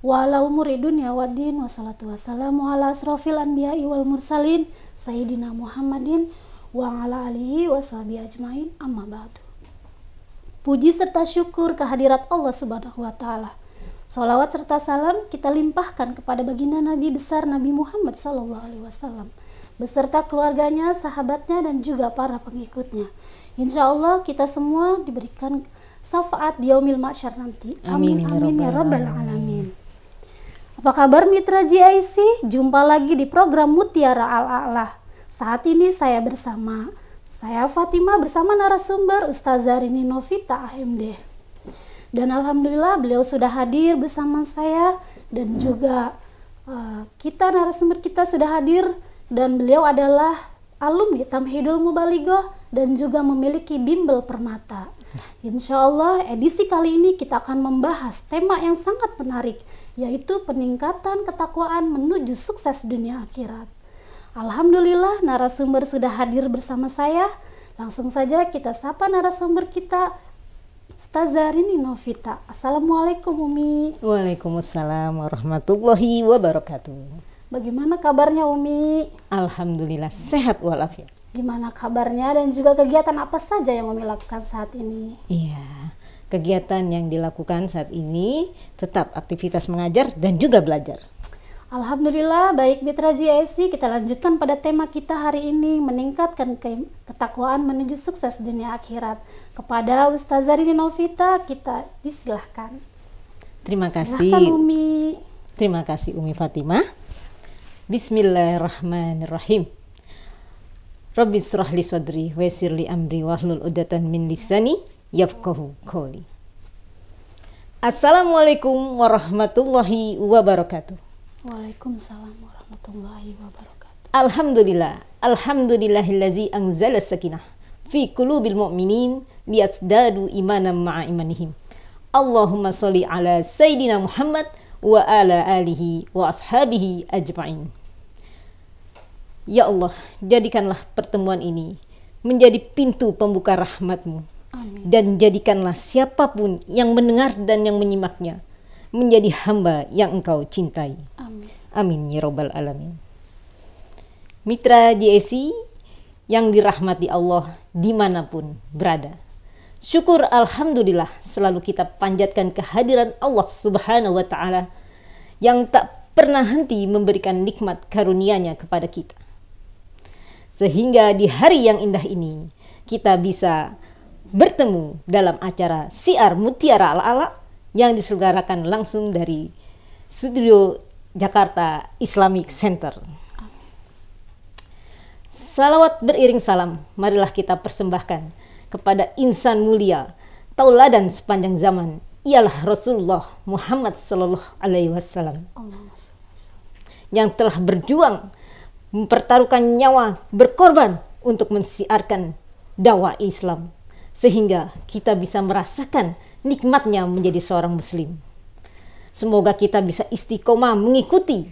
Wa ala umuri dunya waddin wa salatu wassalamu ala asrafil anbiya'i wal mursalin sayyidina Muhammadin wa ala alihi wa sahbihi ajmain amma ba'du. Puji serta syukur kehadirat Allah Subhanahu wa taala. Salawat serta salam kita limpahkan kepada baginda Nabi besar Nabi Muhammad sallallahu alaihi wasallam beserta keluarganya, sahabatnya, dan juga para pengikutnya. Insya Allah kita semua diberikan syafaat di yaumil mahsyar nanti. Amin, amin, amin ya rabbal alamin. Apa kabar mitra GIC? Jumpa lagi di program Mutiara Al-A'la. Saat ini saya bersama saya Fatima bersama narasumber Ustazah Rini Novita AMD. Dan alhamdulillah beliau sudah hadir bersama saya dan juga uh, kita narasumber kita sudah hadir dan beliau adalah alumni Tamhidul Mubaligoh dan juga memiliki bimbel permata. Insya Allah edisi kali ini kita akan membahas tema yang sangat menarik yaitu peningkatan ketakwaan menuju sukses dunia akhirat. Alhamdulillah narasumber sudah hadir bersama saya. Langsung saja kita sapa narasumber kita Ustazah Rini Novita. Assalamualaikum Umi. Waalaikumsalam warahmatullahi wabarakatuh. Bagaimana kabarnya Umi? Alhamdulillah sehat walafiat. Gimana kabarnya dan juga kegiatan apa saja yang Umi lakukan saat ini? Iya, kegiatan yang dilakukan saat ini tetap aktivitas mengajar dan juga belajar. Alhamdulillah, baik Mitra GIC, kita lanjutkan pada tema kita hari ini, meningkatkan ke ketakwaan menuju sukses dunia akhirat. Kepada Ustazah Rini Novita, kita disilahkan. Terima kasih. Silahkan Umi. Terima kasih Umi Fatimah. Bismillahirrahmanirrahim. Rabbi surah li sadri wa yassir li amri wahlul udatan min lisani yafqahu qawli. Assalamualaikum warahmatullahi wabarakatuh. Waalaikumsalam warahmatullahi wabarakatuh. Alhamdulillah, alhamdulillahilladzi anzala sakinah fi qulubil mu'minin liyazdadu imanan ma'a imanihim. Allahumma sholli ala sayyidina Muhammad wa ala alihi wa ashabihi ajma'in. Ya Allah, jadikanlah pertemuan ini menjadi pintu pembuka rahmatmu. Amin. Dan jadikanlah siapa pun yang mendengar dan yang menyimaknya menjadi hamba yang engkau cintai. Amin. Amin ya robbal alamin. Mitra JSI yang dirahmati Allah di mana pun berada. Syukur Alhamdulillah selalu kita panjatkan kehadiran Allah subhanahu wa ta'ala yang tak pernah henti memberikan nikmat karunia-Nya kepada kita sehingga di hari yang indah ini kita bisa bertemu dalam acara Siar Mutiara Ala-Ala yang diselenggarakan langsung dari studio Jakarta Islamic Center. Salawat beriring salam, marilah kita persembahkan kepada insan mulia, tauladan sepanjang zaman, ialah Rasulullah Muhammad Sallallahu Alaihi Wasallam yang telah berjuang mempertaruhkan nyawa, berkorban untuk mensiarkan dakwah Islam sehingga kita bisa merasakan nikmatnya menjadi seorang muslim. Semoga kita bisa istiqomah mengikuti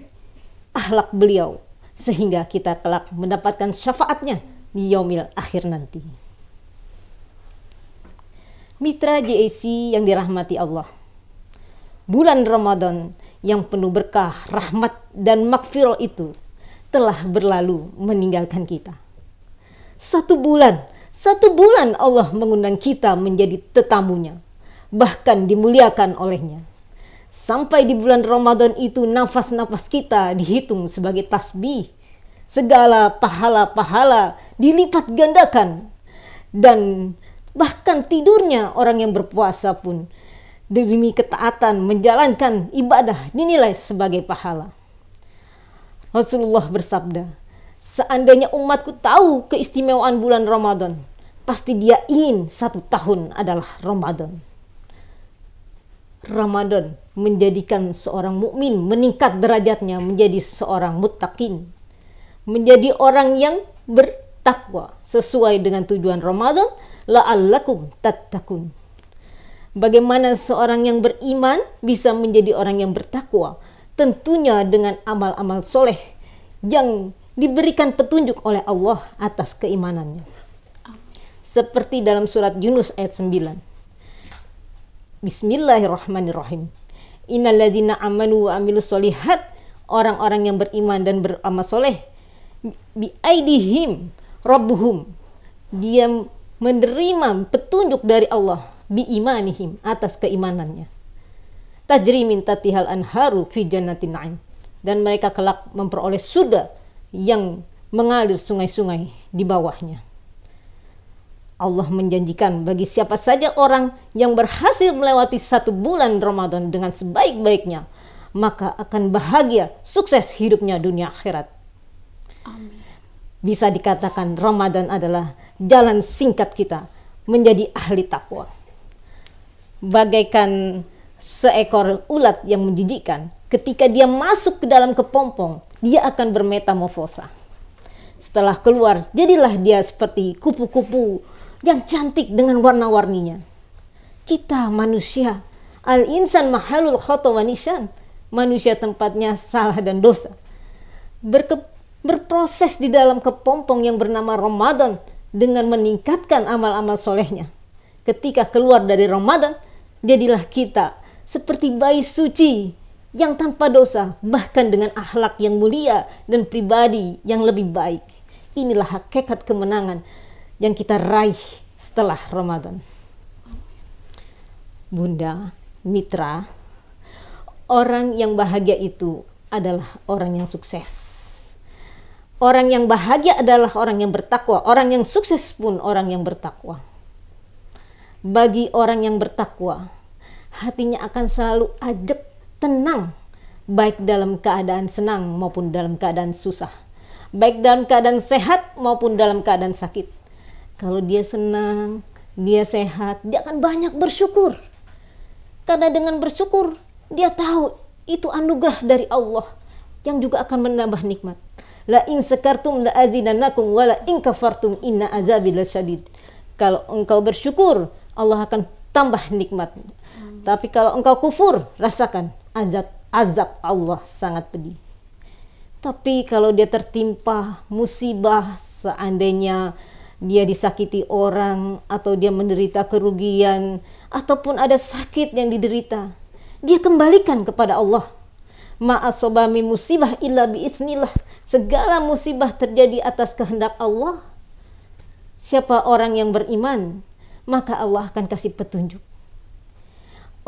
akhlak beliau sehingga kita kelak mendapatkan syafaatnya di yaumil akhir nanti. Mitra JAC yang dirahmati Allah. Bulan Ramadan yang penuh berkah, rahmat, dan makfirah itu telah berlalu meninggalkan kita. Satu bulan, satu bulan Allah mengundang kita menjadi tetamunya, bahkan dimuliakan olehnya. Sampai di bulan Ramadan itu nafas-nafas kita dihitung sebagai tasbih. Segala pahala-pahala dilipat gandakan. Dan bahkan tidurnya orang yang berpuasa pun demi ketaatan menjalankan ibadah dinilai sebagai pahala. Rasulullah bersabda, seandainya umatku tahu keistimewaan bulan Ramadan, pasti dia ingin satu tahun adalah Ramadan. Ramadan menjadikan seorang mukmin meningkat derajatnya menjadi seorang muttaqin. Menjadi orang yang bertakwa sesuai dengan tujuan Ramadan la'allakum tattaqun. Bagaimana seorang yang beriman bisa menjadi orang yang bertakwa? Tentunya dengan amal-amal soleh yang diberikan petunjuk oleh Allah atas keimanannya. Seperti dalam surat Yunus ayat 9. Bismillahirrahmanirrahim. Innalladzina amanu wa amilus solihat orang-orang yang beriman dan beramal soleh bi aidihim rabbuhum dia menerima petunjuk dari Allah bi imanihim atas keimanannya tajri min tatihal anharu fi jannatin na'im dan mereka kelak memperoleh surga yang mengalir sungai-sungai di bawahnya Allah menjanjikan bagi siapa saja orang yang berhasil melewati satu bulan Ramadan dengan sebaik-baiknya, maka akan bahagia, sukses hidupnya dunia akhirat. Amin. Bisa dikatakan Ramadan adalah jalan singkat kita menjadi ahli takwa. Bagaikan seekor ulat yang menjijikkan, ketika dia masuk ke dalam kepompong, dia akan bermetamorfosa. Setelah keluar, jadilah dia seperti kupu-kupu yang cantik dengan warna-warninya. Kita manusia, al-insan mahalul khoto wanishan, manusia tempatnya salah dan dosa. Berke, berproses di dalam kepompong yang bernama Ramadan dengan meningkatkan amal-amal solehnya. Ketika keluar dari Ramadan, jadilah kita seperti bayi suci yang tanpa dosa, bahkan dengan akhlak yang mulia dan pribadi yang lebih baik. Inilah hakikat kemenangan yang kita raih setelah Ramadan. Bunda, mitra, orang yang bahagia itu adalah orang yang sukses. Orang yang bahagia adalah orang yang bertakwa. Orang yang sukses pun orang yang bertakwa. Bagi orang yang bertakwa, hatinya akan selalu ajak, tenang, baik dalam keadaan senang maupun dalam keadaan susah, baik dalam keadaan sehat maupun dalam keadaan sakit. Kalau dia senang, dia sehat, dia akan banyak bersyukur. Karena dengan bersyukur, dia tahu itu anugerah dari Allah yang juga akan menambah nikmat. La in sakartum la azidannakum wa la in kafartum inna azabi lasyadid. Kalau engkau bersyukur, Allah akan tambah nikmat. Tapi kalau engkau kufur, rasakan azab azab Allah sangat pedih. Tapi kalau dia tertimpa musibah seandainya dia disakiti orang atau dia menderita kerugian ataupun ada sakit yang diderita dia kembalikan kepada Allah. Ma'asoba min musibah illa biiznillah. Segala musibah terjadi atas kehendak Allah. Siapa orang yang beriman maka Allah akan kasih petunjuk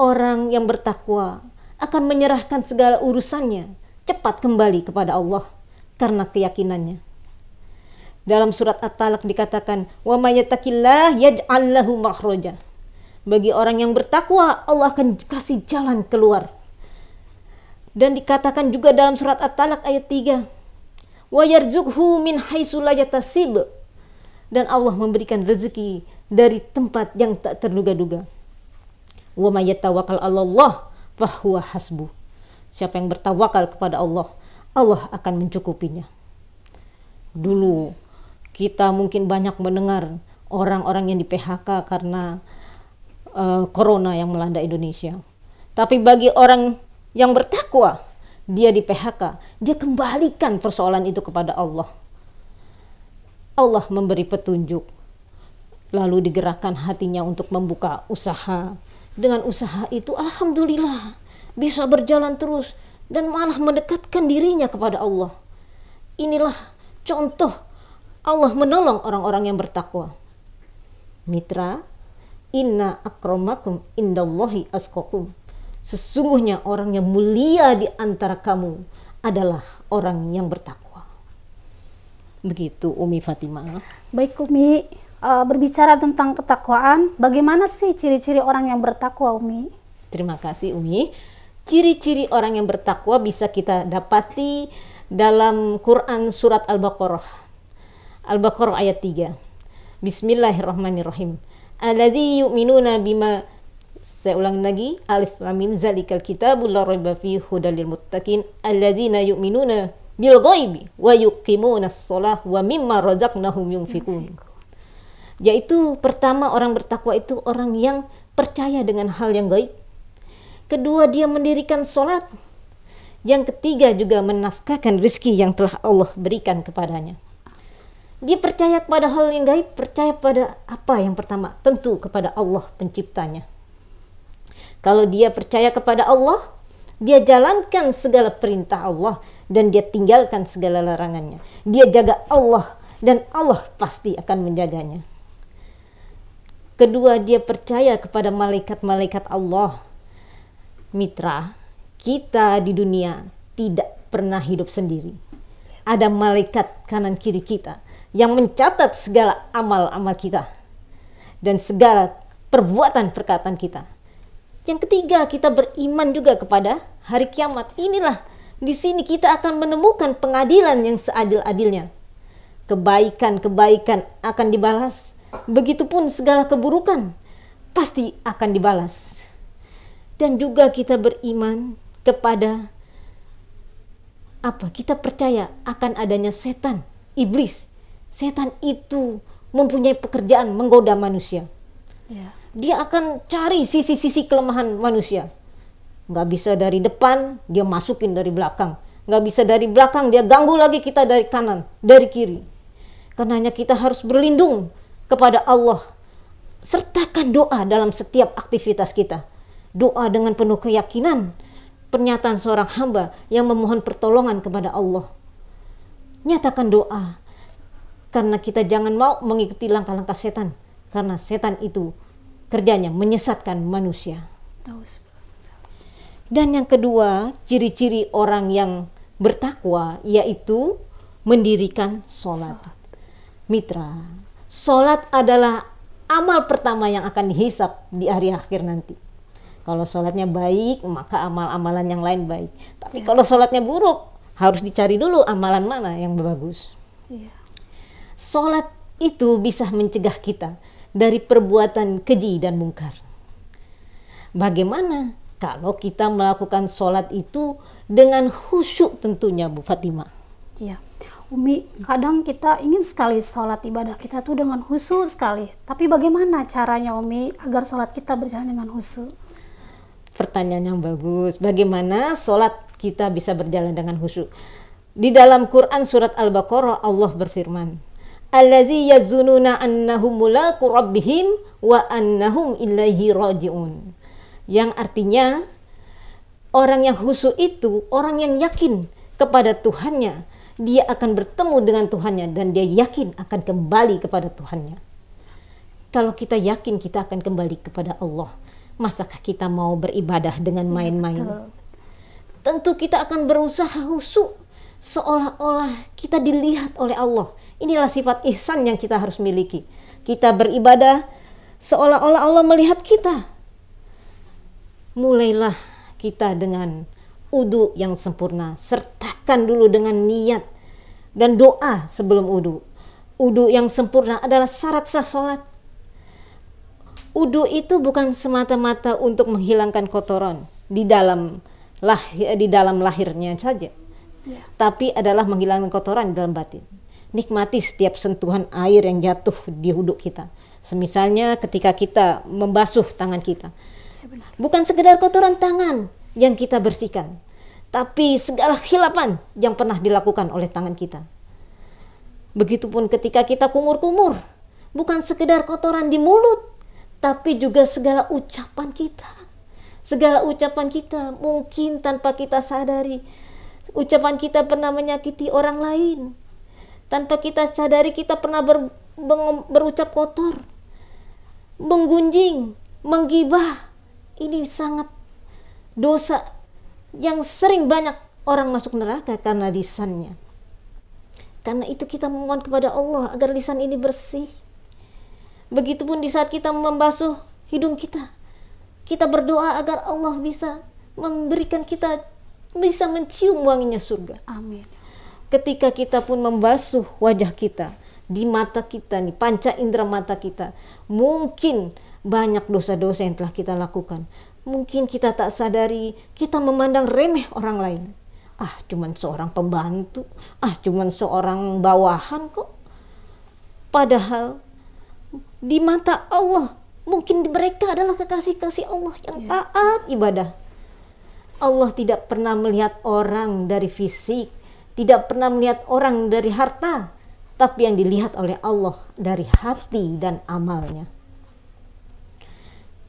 orang yang bertakwa akan menyerahkan segala urusannya cepat kembali kepada Allah karena keyakinannya dalam surat At-Talaq dikatakan, "Wa may yattaqillah yaj'al lahu makhraja." Bagi orang yang bertakwa, Allah akan kasih jalan keluar. Dan dikatakan juga dalam surat At-Talaq ayat 3, "Wa yarzuqhu min haitsu la yatasib." Dan Allah memberikan rezeki dari tempat yang tak terduga-duga. Hasbuh. Siapa yang bertawakal kepada Allah, Allah akan mencukupinya. Dulu kita mungkin banyak mendengar orang-orang yang di PHK karena uh, corona yang melanda Indonesia. Tapi bagi orang yang bertakwa, dia di PHK, dia kembalikan persoalan itu kepada Allah. Allah memberi petunjuk, lalu digerakkan hatinya untuk membuka usaha. Dengan usaha itu, alhamdulillah bisa berjalan terus dan malah mendekatkan dirinya kepada Allah. Inilah contoh Allah menolong orang-orang yang bertakwa. Mitra, inna akramakum indallahi askokum. Sesungguhnya orang yang mulia di antara kamu adalah orang yang bertakwa. Begitu Umi Fatimah. Baik Umi, uh, berbicara tentang ketakwaan, bagaimana sih ciri-ciri orang yang bertakwa Umi? Terima kasih Umi. Ciri-ciri orang yang bertakwa bisa kita dapati dalam Quran surat Al-Baqarah Al-Baqarah ayat 3. Bismillahirrahmanirrahim. Alladzi yu'minuna bima Saya ulangi lagi, alif lam mim zalikal kitabul la raiba fihi hudal lil muttaqin alladzina yu'minuna bil ghaibi wa yuqimuna shalah wa mimma razaqnahum yunfikun. Yaitu pertama orang bertakwa itu orang yang percaya dengan hal yang gaib. Kedua dia mendirikan sholat. Yang ketiga juga menafkahkan rezeki yang telah Allah berikan kepadanya. Dia percaya kepada hal yang gaib, percaya pada apa yang pertama? Tentu kepada Allah penciptanya. Kalau dia percaya kepada Allah, dia jalankan segala perintah Allah dan dia tinggalkan segala larangannya. Dia jaga Allah dan Allah pasti akan menjaganya. Kedua, dia percaya kepada malaikat-malaikat Allah. Mitra, kita di dunia tidak pernah hidup sendiri. Ada malaikat kanan kiri kita yang mencatat segala amal-amal kita dan segala perbuatan perkataan kita yang ketiga, kita beriman juga kepada hari kiamat. Inilah di sini kita akan menemukan pengadilan yang seadil-adilnya. Kebaikan-kebaikan akan dibalas, begitupun segala keburukan pasti akan dibalas. Dan juga kita beriman kepada apa? Kita percaya akan adanya setan, iblis. Setan itu mempunyai pekerjaan menggoda manusia. Yeah dia akan cari sisi-sisi kelemahan manusia. Nggak bisa dari depan, dia masukin dari belakang. Nggak bisa dari belakang, dia ganggu lagi kita dari kanan, dari kiri. Karenanya kita harus berlindung kepada Allah. Sertakan doa dalam setiap aktivitas kita. Doa dengan penuh keyakinan. Pernyataan seorang hamba yang memohon pertolongan kepada Allah. Nyatakan doa. Karena kita jangan mau mengikuti langkah-langkah setan. Karena setan itu kerjanya menyesatkan manusia. Dan yang kedua, ciri-ciri orang yang bertakwa yaitu mendirikan sholat. Mitra, sholat adalah amal pertama yang akan dihisap di hari akhir nanti. Kalau sholatnya baik, maka amal-amalan yang lain baik. Tapi ya. kalau sholatnya buruk, harus dicari dulu amalan mana yang bagus. Ya. Sholat itu bisa mencegah kita dari perbuatan keji dan mungkar. Bagaimana kalau kita melakukan sholat itu dengan khusyuk tentunya Bu Fatima? Ya, Umi, kadang kita ingin sekali sholat ibadah kita tuh dengan khusyuk sekali. Tapi bagaimana caranya Umi agar sholat kita berjalan dengan khusyuk? Pertanyaan yang bagus. Bagaimana sholat kita bisa berjalan dengan khusyuk? Di dalam Quran surat Al-Baqarah Allah berfirman, allazi yazununa annahum mulaqu rabbihim wa annahum ilaihi rajiun. Yang artinya orang yang khusyuk itu orang yang yakin kepada Tuhannya, dia akan bertemu dengan Tuhannya dan dia yakin akan kembali kepada Tuhannya. Kalau kita yakin kita akan kembali kepada Allah, masakah kita mau beribadah dengan ya, main-main? Ya, Tentu kita akan berusaha khusyuk seolah-olah kita dilihat oleh Allah Inilah sifat ihsan yang kita harus miliki. Kita beribadah seolah-olah Allah melihat kita. Mulailah kita dengan udu yang sempurna. Sertakan dulu dengan niat dan doa sebelum udu. Udu yang sempurna adalah syarat sah sholat. Udu itu bukan semata-mata untuk menghilangkan kotoran di dalam lahir, di dalam lahirnya saja, ya. tapi adalah menghilangkan kotoran di dalam batin nikmati setiap sentuhan air yang jatuh di huduk kita. Semisalnya ketika kita membasuh tangan kita. Bukan sekedar kotoran tangan yang kita bersihkan, tapi segala khilapan yang pernah dilakukan oleh tangan kita. Begitupun ketika kita kumur-kumur, bukan sekedar kotoran di mulut, tapi juga segala ucapan kita. Segala ucapan kita mungkin tanpa kita sadari, ucapan kita pernah menyakiti orang lain, tanpa kita sadari kita pernah ber, berucap kotor, menggunjing, menggibah. Ini sangat dosa yang sering banyak orang masuk neraka karena lisannya. Karena itu kita memohon kepada Allah agar lisan ini bersih. Begitupun di saat kita membasuh hidung kita. Kita berdoa agar Allah bisa memberikan kita bisa mencium wanginya surga. Amin ketika kita pun membasuh wajah kita di mata kita nih panca indera mata kita mungkin banyak dosa-dosa yang telah kita lakukan. Mungkin kita tak sadari, kita memandang remeh orang lain. Ah, cuman seorang pembantu, ah, cuman seorang bawahan kok. Padahal di mata Allah, mungkin mereka adalah kekasih-kasih Allah yang ya. taat ibadah. Allah tidak pernah melihat orang dari fisik, tidak pernah melihat orang dari harta, tapi yang dilihat oleh Allah dari hati dan amalnya.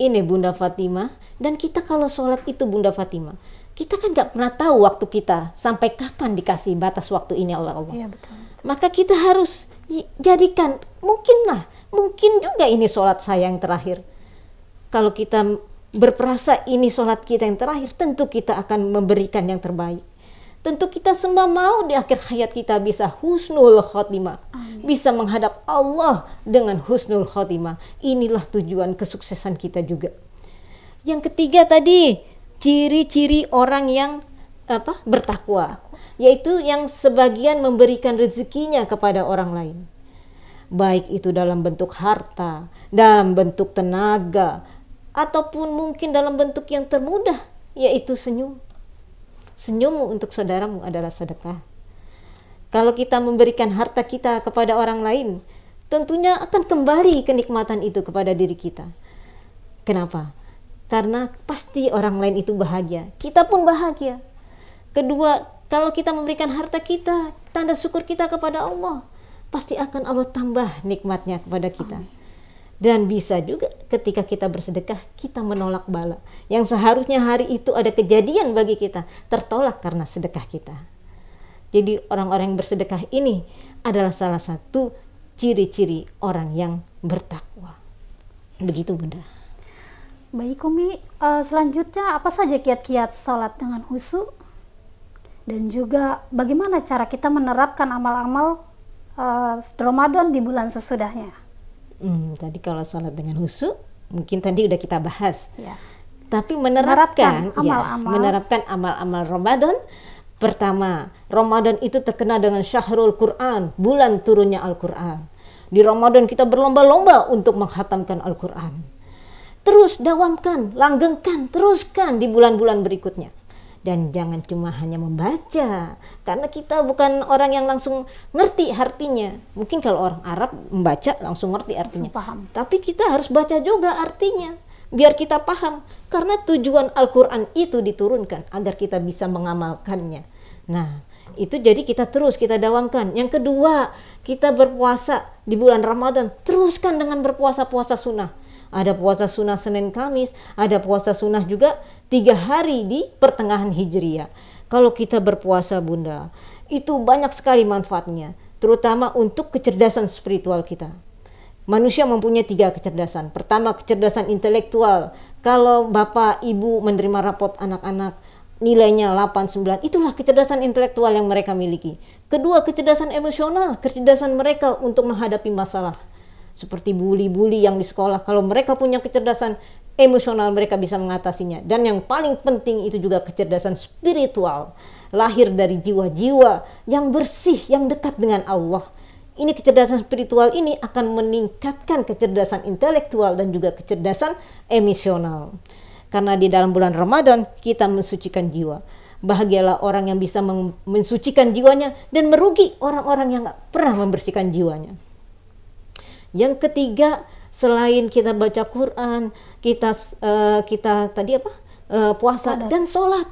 Ini Bunda Fatimah dan kita kalau sholat itu Bunda Fatimah kita kan nggak pernah tahu waktu kita sampai kapan dikasih batas waktu ini oleh Allah. Iya, betul. Maka kita harus jadikan mungkinlah mungkin juga ini sholat saya yang terakhir. Kalau kita berperasa ini sholat kita yang terakhir tentu kita akan memberikan yang terbaik. Tentu kita semua mau di akhir hayat kita bisa husnul khotimah. Amin. Bisa menghadap Allah dengan husnul khotimah. Inilah tujuan kesuksesan kita juga. Yang ketiga tadi, ciri-ciri orang yang apa bertakwa. Yaitu yang sebagian memberikan rezekinya kepada orang lain. Baik itu dalam bentuk harta, dalam bentuk tenaga, ataupun mungkin dalam bentuk yang termudah, yaitu senyum senyummu untuk saudaramu adalah sedekah. Kalau kita memberikan harta kita kepada orang lain, tentunya akan kembali kenikmatan itu kepada diri kita. Kenapa? Karena pasti orang lain itu bahagia, kita pun bahagia. Kedua, kalau kita memberikan harta kita, tanda syukur kita kepada Allah, pasti akan Allah tambah nikmatnya kepada kita. Amin. Dan bisa juga ketika kita bersedekah, kita menolak bala. Yang seharusnya hari itu ada kejadian bagi kita, tertolak karena sedekah kita. Jadi orang-orang yang bersedekah ini adalah salah satu ciri-ciri orang yang bertakwa. Begitu Bunda. Baik Umi, uh, selanjutnya apa saja kiat-kiat sholat dengan husu? Dan juga bagaimana cara kita menerapkan amal-amal uh, Ramadan di bulan sesudahnya? Hmm, tadi kalau sholat dengan husu, mungkin tadi udah kita bahas. Ya. Tapi menerapkan, menerapkan ya, amal-amal. ya, menerapkan amal-amal Ramadan. Pertama, Ramadan itu terkenal dengan syahrul Quran, bulan turunnya Al-Quran. Di Ramadan kita berlomba-lomba untuk menghatamkan Al-Quran. Terus dawamkan, langgengkan, teruskan di bulan-bulan berikutnya dan jangan cuma hanya membaca. Karena kita bukan orang yang langsung ngerti artinya. Mungkin kalau orang Arab membaca langsung ngerti artinya. paham. tapi kita harus baca juga artinya biar kita paham. Karena tujuan Al-Quran itu diturunkan agar kita bisa mengamalkannya. Nah itu jadi kita terus kita dawamkan. Yang kedua kita berpuasa di bulan Ramadan. Teruskan dengan berpuasa puasa sunnah ada puasa sunnah Senin Kamis, ada puasa sunnah juga tiga hari di pertengahan Hijriah. Kalau kita berpuasa Bunda, itu banyak sekali manfaatnya, terutama untuk kecerdasan spiritual kita. Manusia mempunyai tiga kecerdasan. Pertama, kecerdasan intelektual. Kalau bapak, ibu menerima rapot anak-anak, nilainya 8, 9, itulah kecerdasan intelektual yang mereka miliki. Kedua, kecerdasan emosional, kecerdasan mereka untuk menghadapi masalah seperti bully-bully yang di sekolah. Kalau mereka punya kecerdasan emosional mereka bisa mengatasinya. Dan yang paling penting itu juga kecerdasan spiritual. Lahir dari jiwa-jiwa yang bersih yang dekat dengan Allah. Ini kecerdasan spiritual ini akan meningkatkan kecerdasan intelektual dan juga kecerdasan emosional. Karena di dalam bulan Ramadan kita mensucikan jiwa. Bahagialah orang yang bisa mensucikan jiwanya dan merugi orang-orang yang gak pernah membersihkan jiwanya yang ketiga, selain kita baca Quran, kita uh, kita tadi apa? Uh, puasa Padat. dan sholat.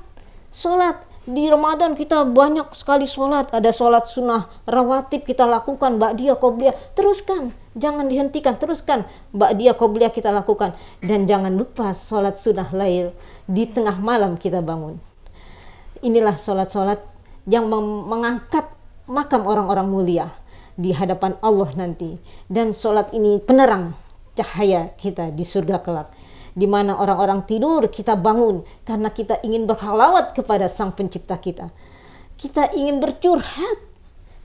Sholat di Ramadan kita banyak sekali sholat. Ada sholat sunnah rawatib kita lakukan, dia qobliyah. Teruskan, jangan dihentikan, teruskan. dia qobliyah kita lakukan. Dan jangan lupa sholat sunnah lail di tengah malam kita bangun. Inilah sholat-sholat yang mengangkat makam orang-orang mulia di hadapan Allah nanti. Dan sholat ini penerang cahaya kita di surga kelak. Di mana orang-orang tidur kita bangun karena kita ingin berhalawat kepada sang pencipta kita. Kita ingin bercurhat.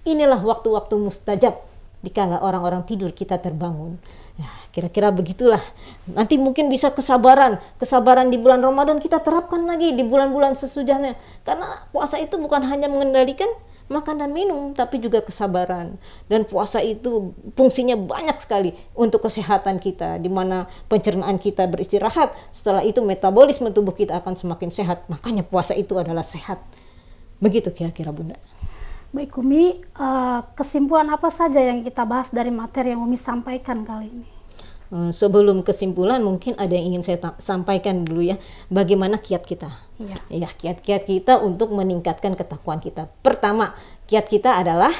Inilah waktu-waktu mustajab dikala orang-orang tidur kita terbangun. Ya kira-kira begitulah. Nanti mungkin bisa kesabaran. Kesabaran di bulan Ramadan kita terapkan lagi di bulan-bulan sesudahnya. Karena puasa itu bukan hanya mengendalikan makan dan minum, tapi juga kesabaran. Dan puasa itu fungsinya banyak sekali untuk kesehatan kita, di mana pencernaan kita beristirahat. Setelah itu metabolisme tubuh kita akan semakin sehat. Makanya puasa itu adalah sehat. Begitu kira-kira Bunda. Baik Umi, uh, kesimpulan apa saja yang kita bahas dari materi yang Umi sampaikan kali ini? Eh, sebelum kesimpulan mungkin ada yang ingin saya sampaikan dulu ya. Bagaimana kiat kita? Ya, ya kiat-kiat kita untuk meningkatkan ketakwaan kita. Pertama kiat kita adalah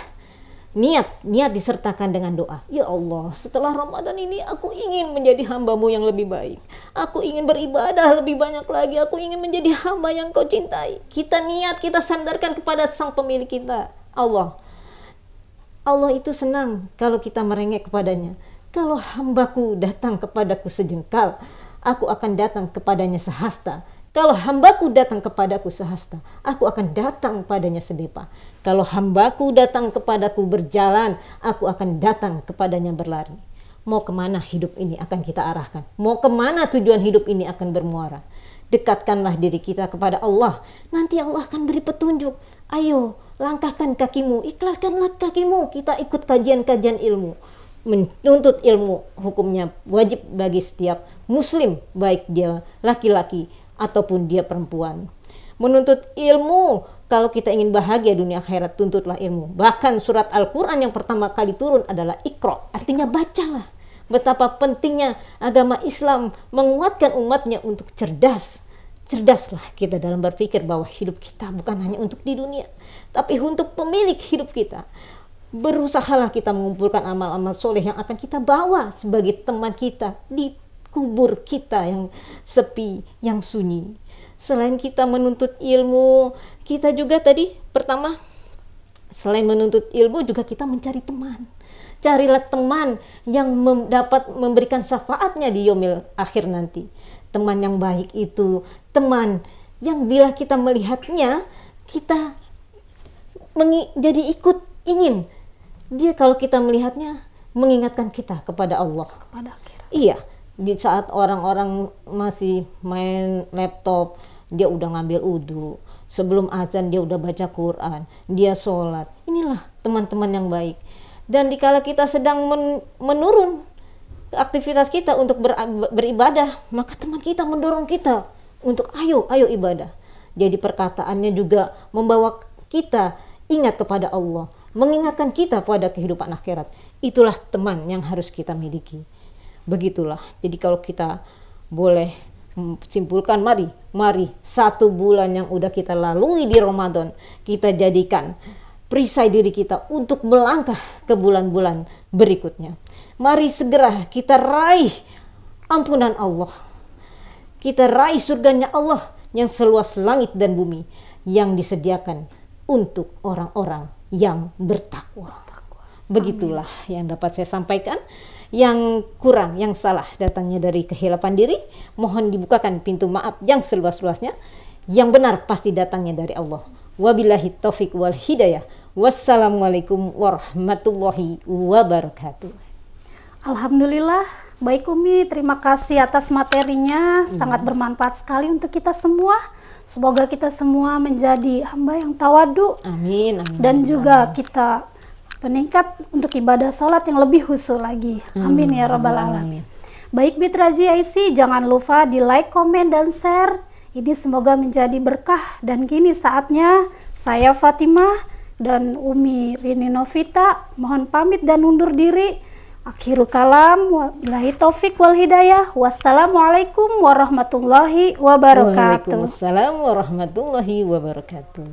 niat. Niat disertakan dengan doa. Ya Allah setelah Ramadan ini aku ingin menjadi hambamu yang lebih baik. Aku ingin beribadah lebih banyak lagi. Aku ingin menjadi hamba yang kau cintai. Kita niat kita sandarkan kepada sang pemilik kita. Allah. Allah itu senang kalau kita merengek kepadanya kalau hambaku datang kepadaku sejengkal, aku akan datang kepadanya sehasta. Kalau hambaku datang kepadaku sehasta, aku akan datang padanya sedepa. Kalau hambaku datang kepadaku berjalan, aku akan datang kepadanya berlari. Mau ke mana hidup ini akan kita arahkan? Mau ke mana tujuan hidup ini akan bermuara? Dekatkanlah diri kita kepada Allah. Nanti Allah akan beri petunjuk. Ayo, langkahkan kakimu, ikhlaskanlah kakimu. Kita ikut kajian-kajian ilmu menuntut ilmu hukumnya wajib bagi setiap muslim baik dia laki-laki ataupun dia perempuan. Menuntut ilmu kalau kita ingin bahagia dunia akhirat tuntutlah ilmu. Bahkan surat Al-Quran yang pertama kali turun adalah ikro artinya bacalah betapa pentingnya agama Islam menguatkan umatnya untuk cerdas. Cerdaslah kita dalam berpikir bahwa hidup kita bukan hanya untuk di dunia tapi untuk pemilik hidup kita berusahalah kita mengumpulkan amal-amal soleh yang akan kita bawa sebagai teman kita di kubur kita yang sepi, yang sunyi. Selain kita menuntut ilmu, kita juga tadi pertama selain menuntut ilmu juga kita mencari teman. Carilah teman yang mem dapat memberikan syafaatnya di yomil akhir nanti. Teman yang baik itu teman yang bila kita melihatnya kita jadi ikut ingin dia kalau kita melihatnya mengingatkan kita kepada Allah. Kepada akhirat. Iya, di saat orang-orang masih main laptop, dia udah ngambil udhu. Sebelum azan dia udah baca Quran, dia sholat. Inilah teman-teman yang baik. Dan dikala kita sedang men menurun aktivitas kita untuk ber beribadah, maka teman kita mendorong kita untuk ayo, ayo ibadah. Jadi perkataannya juga membawa kita ingat kepada Allah mengingatkan kita pada kehidupan akhirat. Itulah teman yang harus kita miliki. Begitulah. Jadi kalau kita boleh simpulkan mari mari satu bulan yang udah kita lalui di Ramadan kita jadikan perisai diri kita untuk melangkah ke bulan-bulan berikutnya mari segera kita raih ampunan Allah kita raih surganya Allah yang seluas langit dan bumi yang disediakan untuk orang-orang yang bertakwa. Begitulah yang dapat saya sampaikan. Yang kurang, yang salah datangnya dari kehilapan diri, mohon dibukakan pintu maaf yang seluas-luasnya. Yang benar pasti datangnya dari Allah. Wabillahi taufik wal hidayah. Wassalamualaikum warahmatullahi wabarakatuh. Alhamdulillah, baik Umi, terima kasih atas materinya, hmm. sangat bermanfaat sekali untuk kita semua. Semoga kita semua menjadi hamba yang tawadu. Amin. amin dan juga kita meningkat untuk ibadah sholat yang lebih khusus lagi. Amin, amin ya robbal alamin. Baik Mitra GIC, jangan lupa di like, komen, dan share. Ini semoga menjadi berkah dan kini saatnya saya Fatimah dan Umi Rini Novita mohon pamit dan undur diri. Akhirul kalam, wabillahi taufik wal hidayah. Wassalamualaikum warahmatullahi wabarakatuh. Waalaikumsalam warahmatullahi wabarakatuh.